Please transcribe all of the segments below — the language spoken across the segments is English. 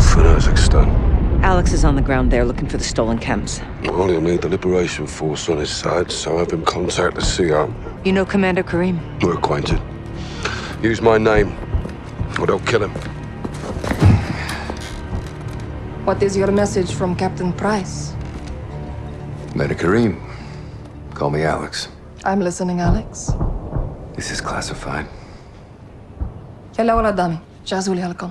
On orders from the Wolf in Urzikstan. Alex is on the ground there looking for the stolen chems. Well, he'll need the Liberation Force on his side, so have him contact the CR. You know Commander Karim? We're acquainted. Use my name, or they'll kill him. What is your message from Captain Price? Commander Kareem. Call me Alex. I'm listening, Alex. This is classified. يلا ولد قدامي جهزوا لي هالكم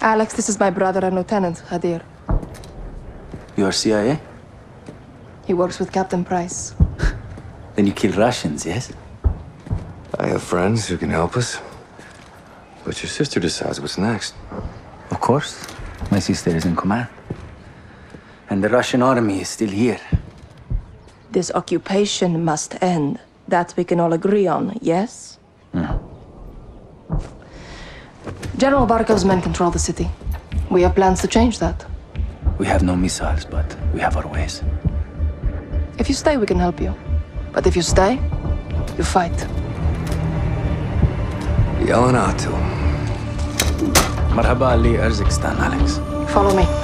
Alex, this is my brother and Lieutenant, Hadir. You are CIA? He works with Captain Price. Then you kill Russians, yes? I have friends who can help us. But your sister decides what's next. Of course. My sister is in command. And the Russian army is still here. This occupation must end. That we can all agree on, yes? General Barkov's men control the city. We have plans to change that. We have no missiles, but we have our ways. If you stay, we can help you. But if you stay, you fight. Yelenatu. Marhaba Ali Urzikstan, Alex. Follow me.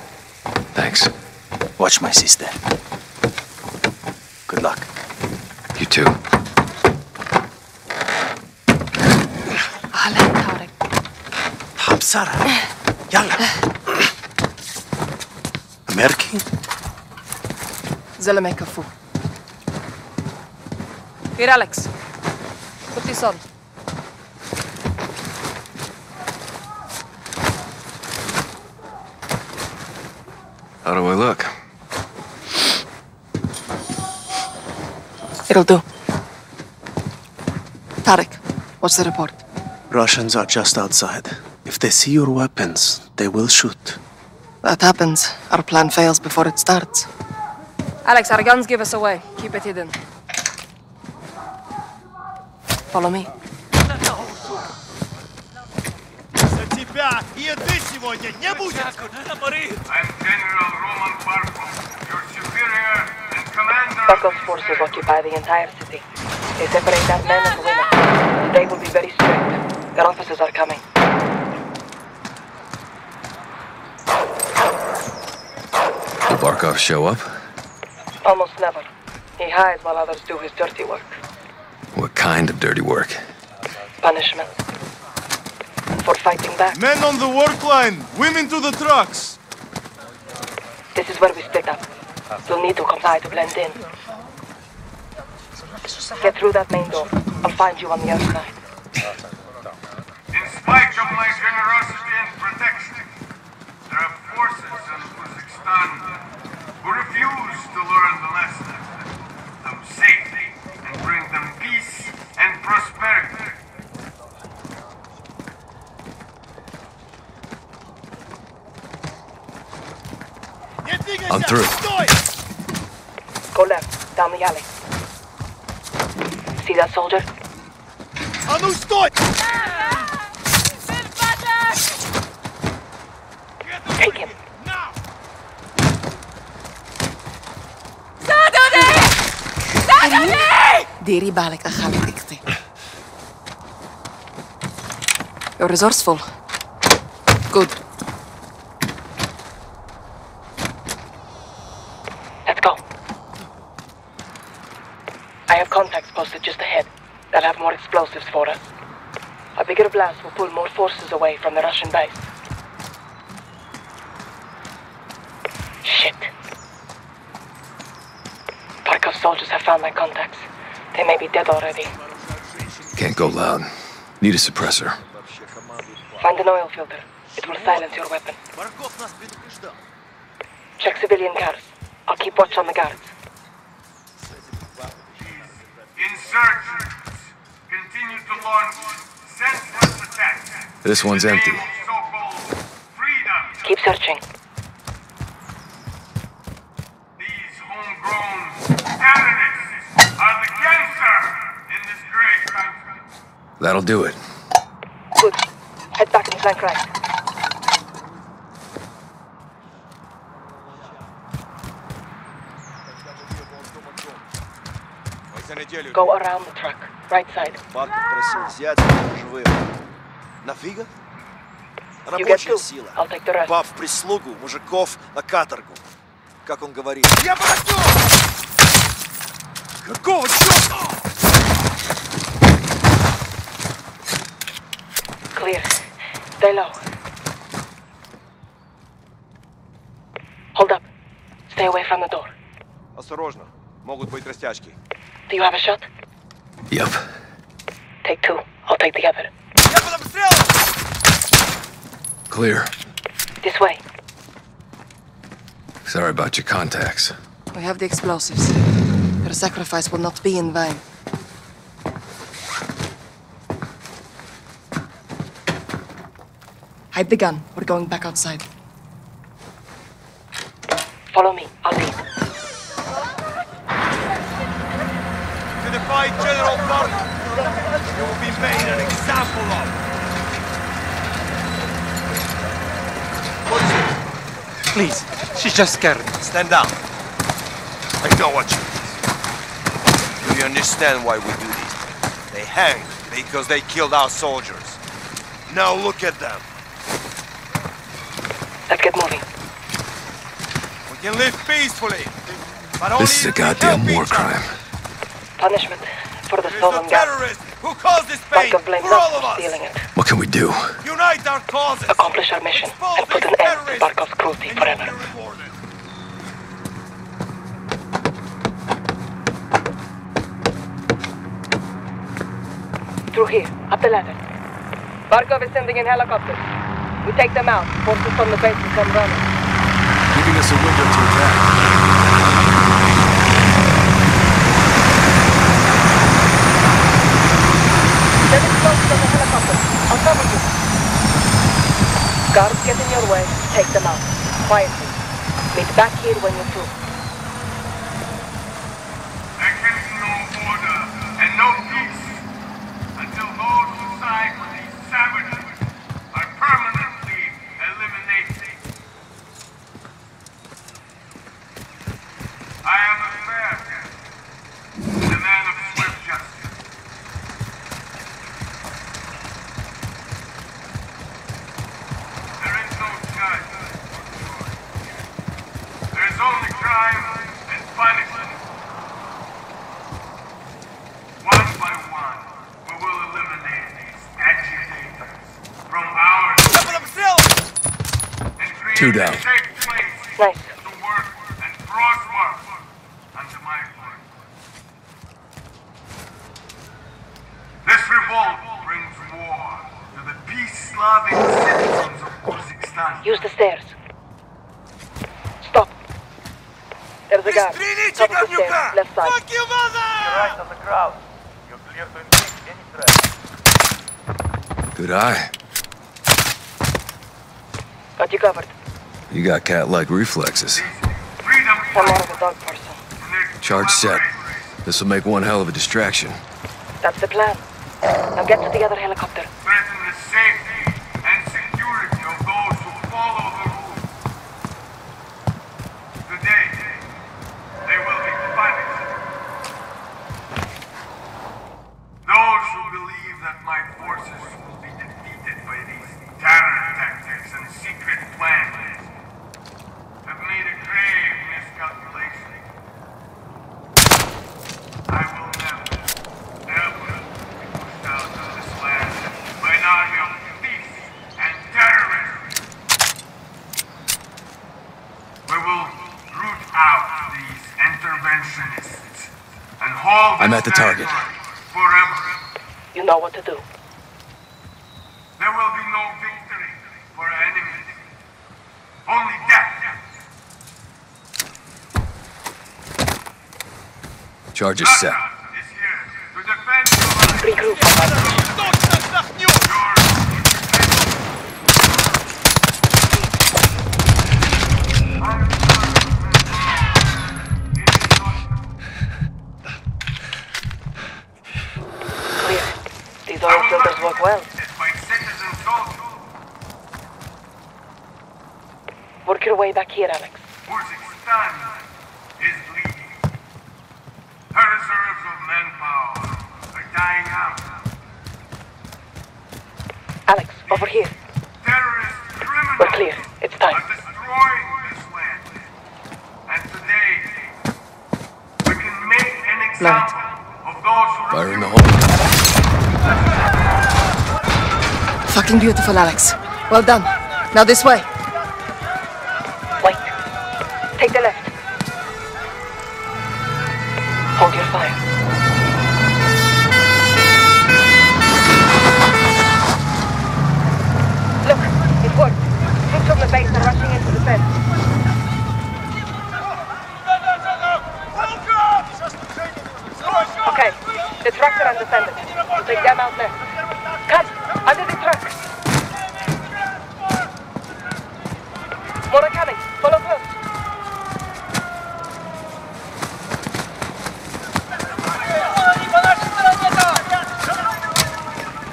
Thanks. Watch my sister. Good luck. You too. عليك طارق Hapsara. Yalla. American? زلمه كفو Here, Alex. Put this on. How do I look? It'll do. Tarek, what's the report? Russians are just outside. If they see your weapons, they will shoot. That happens. Our plan fails before it starts. Alex, our guns give us away. Keep it hidden. Follow me. тебя еды сегодня не будет! I'm General Roman Barkov, your superior and commander. Barkov's forces occupy the entire city. They separate our men and women. They will be very strict. Their officers are coming. Will Barkov show up? Almost never. He hides while others do his dirty work. What kind of dirty work? Punishment. for fighting back. Men on the work line! Women to the trucks! This is where we split up. You'll need to comply to blend in. Get through that main door. I'll find you on the other side. In spite of my generosity and protection, there are forces in Urzikstan who refuse to learn the lesson, them safety, and bring them peace through. Go left, down the alley. See that soldier? I'm Take him. Sadone! Sadone! ديري بالك أخالك يقطي. You're resourceful. Good. They'll have more explosives for us. A bigger blast will pull more forces away from the Russian base. Shit. Barkov's soldiers have found my contacts. They may be dead already. Can't go loud. Need a suppressor. Find an oil filter. It will silence your weapon. Check civilian guards. I'll keep watch on the guards. Insurgent! This one's empty. Keep searching. These homegrown are the cancer in this great country. That'll do it. Good. Head back to flank right. Go around the truck. Right side. Просил взять его живым. Нафига? Рабочая сила. Баб в прислугу, мужиков на каторгу. Как он говорит. Я бросу! Какого черта? Clear. Stay low. Hold up. Stay away from the door. Осторожно, могут быть растяжки. Do you have a shot? Yep. Take two. I'll take the other. Clear. This way. Sorry about your contacts. We have the explosives. Your sacrifice will not be in vain. Hide the gun. We're going back outside. Follow me. I'll lead. Defy General Barkov, you will be made an example of. What is? Please, she's just scared. Stand down. I know what you mean. Do you understand why we do this? They hanged because they killed our soldiers. Now look at them. Uh, Let's get moving. We can live peacefully. But only This is a goddamn help war each other. crime. Punishment for the There's stolen a gun. who caused this pain Barkov blames for us all of for us. stealing it. What can we do? Unite our causes. Accomplish our mission Expose and put an end to terrorists, Barkov's cruelty forever. Through here, up the ladder. Barkov is sending in helicopters. We take them out. Forces from the base will come running. Giving us a window to attack. Send explosives on the helicopter. I'll cover you. Guards get in your way. Take them out. Quietly. Meet back here when you're through. There can be no order and no peace until those who side with these savages are permanently eliminated. I am a fair man, and a man of swift justice. There is no judge or jury. There is only crime Two down. Nice. To work and prosper under my word. This revolt brings war to the peace-loving citizens of Urzikstan. Use the stairs. Stop. There's a guard. Top of the stairs, left side. you, mother! right of the crowd. You're clear to engage any threat. Good eye. Got you covered. You got cat-like reflexes. I'm more of a dog person. Charge set. This'll make one hell of a distraction. That's the plan. Now get to the other helicopter. threaten the safety and security of those who follow the rules. Today, they will be punished. Those who believe that my forces will be defeated by these terror tactics and secret plans have made a grave miscalculation. I will never, ever be pushed out of this land by an army of thieves and terrorists. We will root out these interventionists and hold I'm. At the target. Forever. You know what to do. There will be no victory for our enemies. Only death. Charge is set. Nasa is here to defend your life. Regroup. Clear. Ah. These oil filters work well. by citizen soldiers. Work your way back here, Alex. Urzikstan is bleeding. Her reserves of manpower are dying out. Alex, over here. Terrorist criminals We're clear. It's time. are destroying this land. And today, we can make an example of those who Fire in the hole. Fucking beautiful, Alex. Well done. Now this way. Wait. Take the left. Hold your fire. Look, it worked. Troops from the base are rushing into the fence. Okay, the trucks are undefended. We'll take them out next. Come, under the truck. More are coming. Follow close.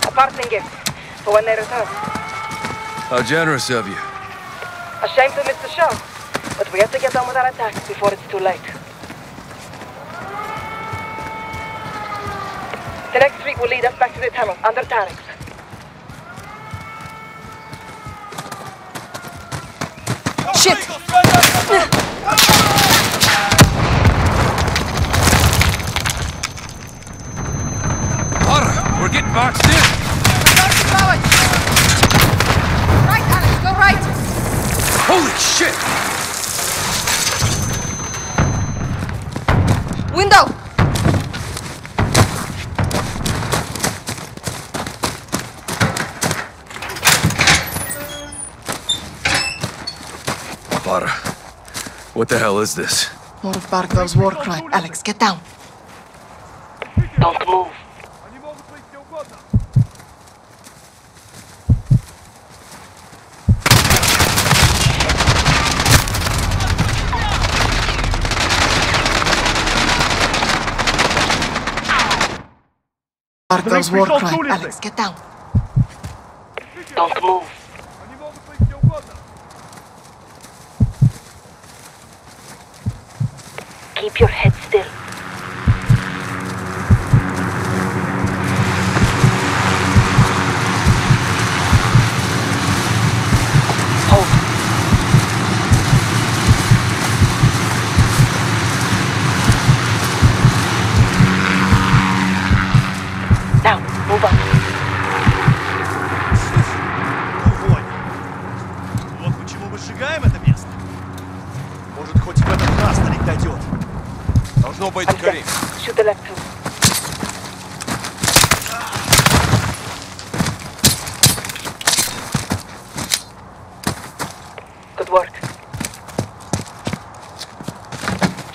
A parting gift when they return. How generous of you. A shame to miss the show, but we have to get on with our attack before it's too late. The next street will lead us back to the tunnel under Tarek's. Shit! Potter, we're getting boxed what the hell is this? More of Barkov's war cry. Alex, get down. Don't move. Barkov's war crime. Alex, get down. Don't move. Keep your head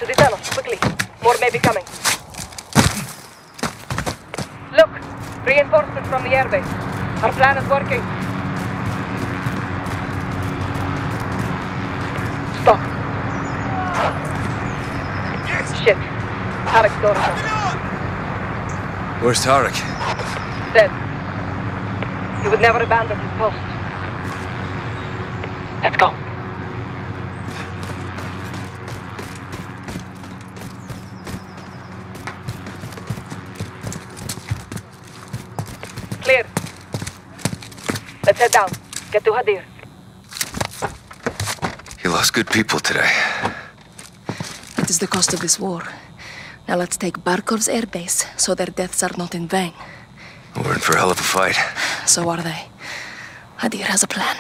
To the tunnel, quickly. More may be coming. Look! Reinforcements from the airbase. Our plan is working. Stop. Yes. Shit. Tarek's door is. Where's Tarek? Dead. He would never abandon his post. Let's go. Let's head down. Get to Hadir. You lost good people today. It is the cost of this war. Now let's take Barkov's airbase so their deaths are not in vain. We're in for a hell of a fight. So are they. Hadir has a plan.